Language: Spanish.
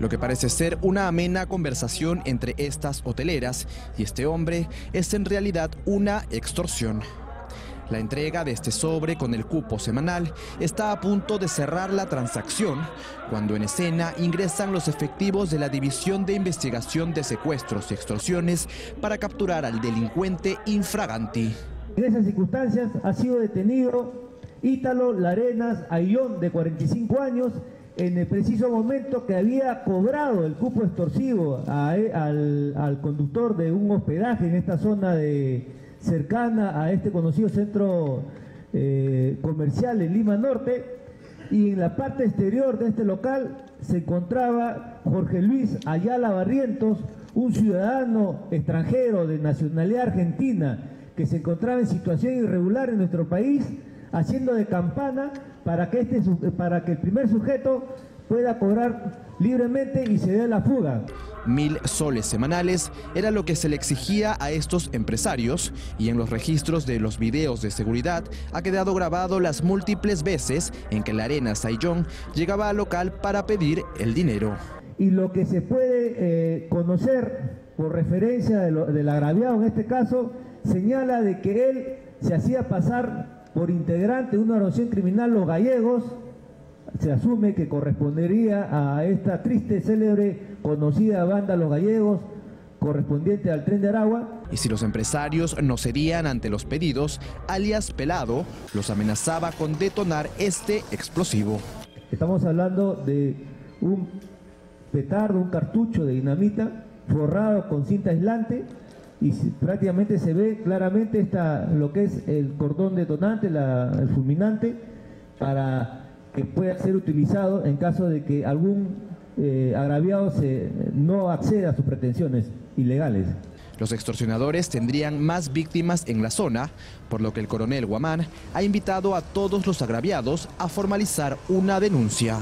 Lo que parece ser una amena conversación entre estas hoteleras y este hombre es en realidad una extorsión. La entrega de este sobre con el cupo semanal está a punto de cerrar la transacción cuando en escena ingresan los efectivos de la División de Investigación de Secuestros y Extorsiones para capturar al delincuente infraganti. En esas circunstancias ha sido detenido Ítalo Larenas Ayón, de 45 años, en el preciso momento que había cobrado el cupo extorsivo al, al conductor de un hospedaje en esta zona de cercana a este conocido centro eh, comercial en Lima Norte y en la parte exterior de este local se encontraba Jorge Luis Ayala Barrientos, un ciudadano extranjero de nacionalidad argentina que se encontraba en situación irregular en nuestro país, haciendo de campana para que, este, para que el primer sujeto pueda cobrar libremente y se dé la fuga. Mil soles semanales era lo que se le exigía a estos empresarios y en los registros de los videos de seguridad ha quedado grabado las múltiples veces en que la arena Saiyón llegaba al local para pedir el dinero. Y lo que se puede eh, conocer por referencia del agraviado en este caso, señala de que él se hacía pasar por integrante de una organización criminal Los Gallegos, se asume que correspondería a esta triste, célebre, conocida banda Los Gallegos, correspondiente al tren de Aragua. Y si los empresarios no cedían ante los pedidos, alias Pelado los amenazaba con detonar este explosivo. Estamos hablando de un petardo, un cartucho de dinamita forrado con cinta aislante y prácticamente se ve claramente esta, lo que es el cordón detonante, el fulminante, para que pueda ser utilizado en caso de que algún eh, agraviado se, no acceda a sus pretensiones ilegales. Los extorsionadores tendrían más víctimas en la zona, por lo que el coronel Guamán ha invitado a todos los agraviados a formalizar una denuncia.